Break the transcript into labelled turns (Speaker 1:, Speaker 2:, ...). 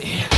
Speaker 1: day.